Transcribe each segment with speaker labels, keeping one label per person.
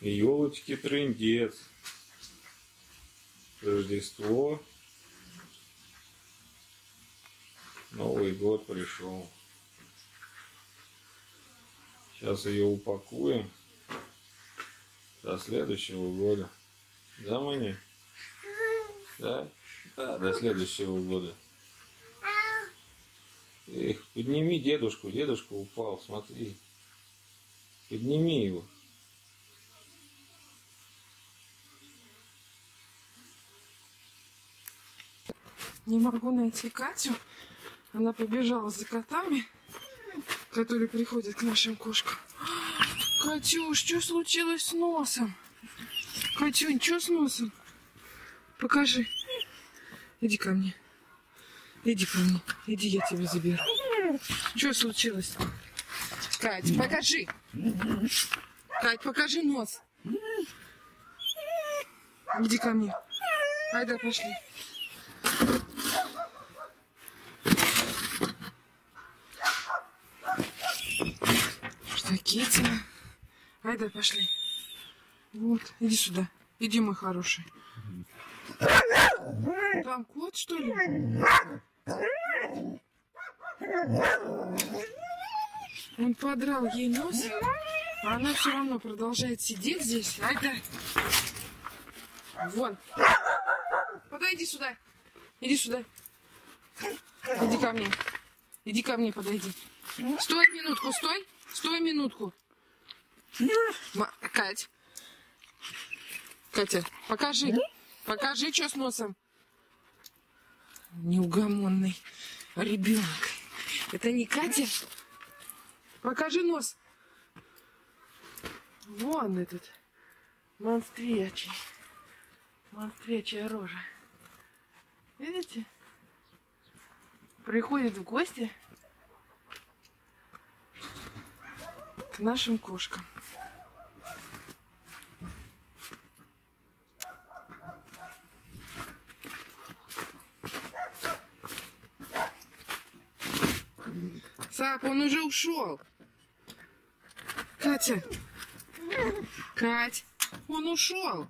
Speaker 1: Елочки трындец. Рождество. Новый год пришел. Сейчас ее упакуем до следующего года. Да, Маня? Да? Да, до следующего года. Эх, подними дедушку, дедушка упал, смотри. Подними его.
Speaker 2: Не могу найти Катю. Она побежала за котами, которые приходят к нашим кошкам. Катюш, что случилось с носом? Катюнь, что с носом? Покажи. Иди ко мне. Иди ко мне. Иди, я тебя заберу. Что случилось? Кать, покажи. Кать, покажи нос. Иди ко мне. Айда, пошли. Китя? Айда, пошли. Вот, иди сюда. Иди, мой хороший. Там кот, что ли? Он подрал ей нос, а она все равно продолжает сидеть здесь. Айда. Вон. Подойди сюда. Иди сюда. Иди ко мне. Иди ко мне, подойди. Стой минутку, стой. Стой минутку. Кать. Катя, покажи. Покажи, что с носом. Неугомонный ребенок. Это не Катя? Покажи нос. Вон этот монстрячий. Монстрячая рожа. Видите? Приходит в гости к нашим кошкам. Сап, он уже ушел. Катя. Кать, он ушел.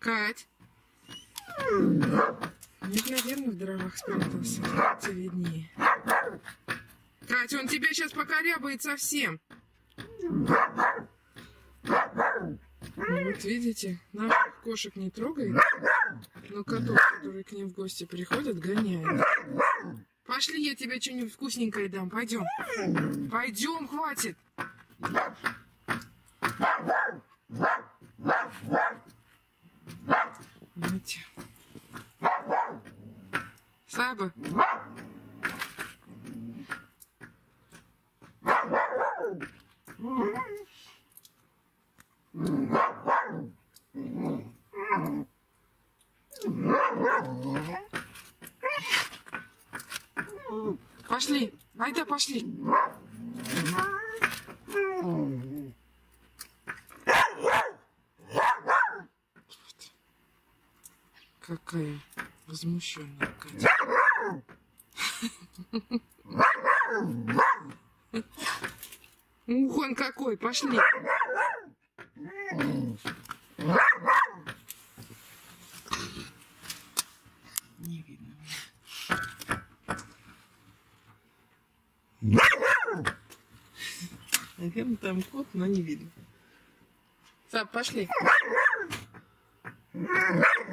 Speaker 2: Кать. Нет, наверное, в дровах спрятался. Тебе виднее. Катя, он тебя сейчас покорябает совсем. Ну, вот видите, наших кошек не трогает, но котов, которые к ним в гости приходят, гоняет. Пошли, я тебе что-нибудь вкусненькое дам. Пойдем. Пойдем, хватит. Видите? Саба. Пошли. Айда, пошли. Какая возмущенная Катя. Ух, он какой, пошли. Не видно. Наверное, там кот, но не видно. Сап, пошли. Нет.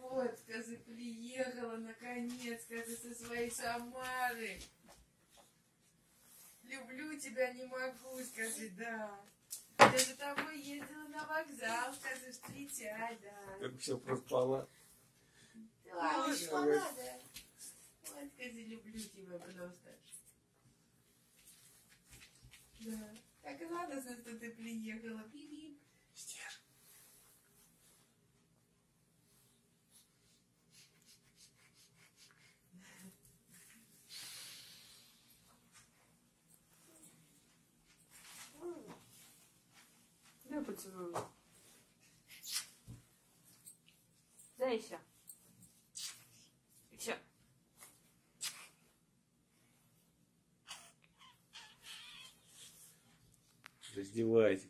Speaker 2: Вот, скажи, приехала наконец, скажи, со своей Самары. Люблю тебя, не могу, скажи, да. Я за тобой ездила на вокзал, скажи, встречай, да.
Speaker 1: Как все проспала.
Speaker 2: Да, не спала, да. Вот, скажи, люблю тебя просто. Да. Так радостно, что ты приехала. Пип-пип.
Speaker 1: Стер.
Speaker 2: Дай поцелую. Дай еще.
Speaker 1: Издеваетесь.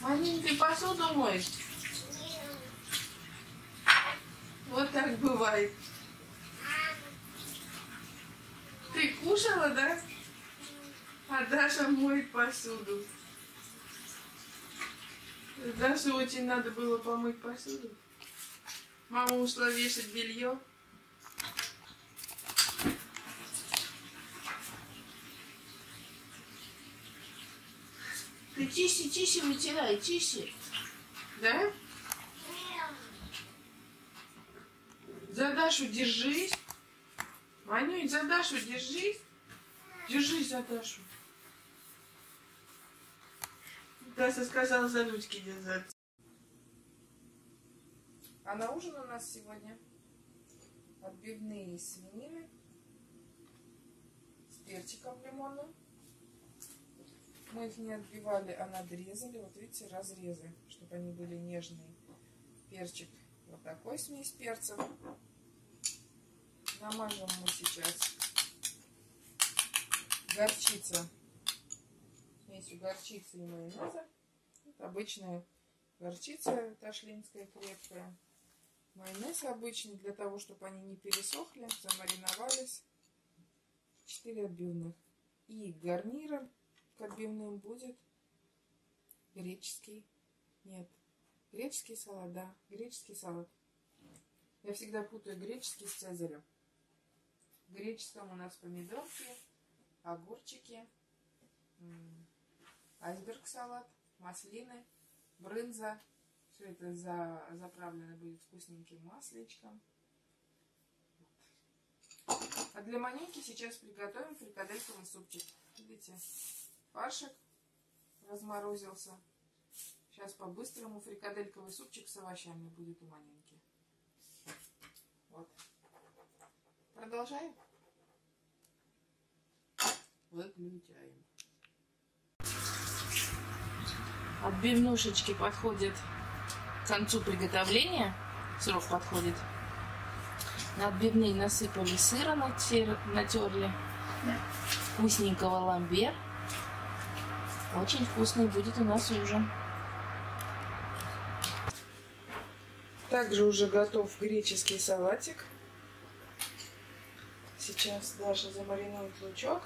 Speaker 2: Ты посуду моешь? Вот так бывает. Ты кушала, да? А Даша моет посуду. Даше очень надо было помыть посуду. Мама ушла вешать белье.
Speaker 3: Ты чище, чище вытирай, чище.
Speaker 2: Да? За Дашу держись. Манюнь, за Дашу держись. Держись за Дашу. Даша сказала за ручки держаться. А на ужин у нас сегодня отбивные свинины с перчиком лимонным. Мы их не отбивали, а надрезали. Вот видите, разрезы, чтобы они были нежные. Перчик вот такой смесь перцев. Намажем мы сейчас горчица. Смесью горчицы и майонеза. Вот обычная горчица ташлинская крепкая. Майонез обычный, для того, чтобы они не пересохли, замариновались. 4 отбивных. И гарниром к отбивным будет греческий, нет, греческий салат, да, греческий салат. Я всегда путаю греческий с цезарем. В греческом у нас помидорки, огурчики, айсберг салат, маслины, брынза. Все это за, заправлено будет вкусненьким масличком. А для маненьки сейчас приготовим фрикадельковый супчик. Видите, фаршик разморозился. Сейчас по-быстрому фрикадельковый супчик с овощами будет у Маненьки. Вот. Продолжаем. Выключаем.
Speaker 3: Отбивнушечки подходят к концу приготовления. Срок подходит. На отбивные насыпали сыра, натер- натерли. Вкусненького ламбер. Очень вкусный будет у нас ужин.
Speaker 2: Также уже готов греческий салатик. Сейчас Даша замаринует лучок.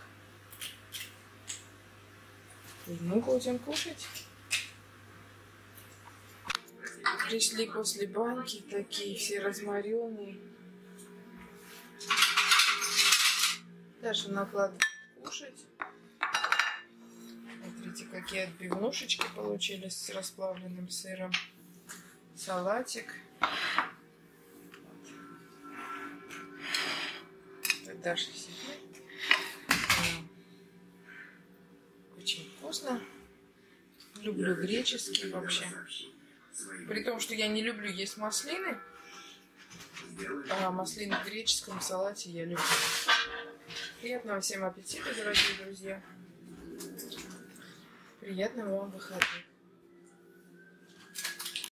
Speaker 2: И мы будем кушать. Пришли после баньки, такие все разморенные. Даша накладывает кушать. Какие отбивнушечки получились с расплавленным сыром. Салатик. Вот. Даша сидит. Да. Очень вкусно. Люблю греческий вообще. При том, что я не люблю есть маслины. А маслины в греческом салате я люблю. Приятного всем аппетита, дорогие друзья. Приятного вам выходных.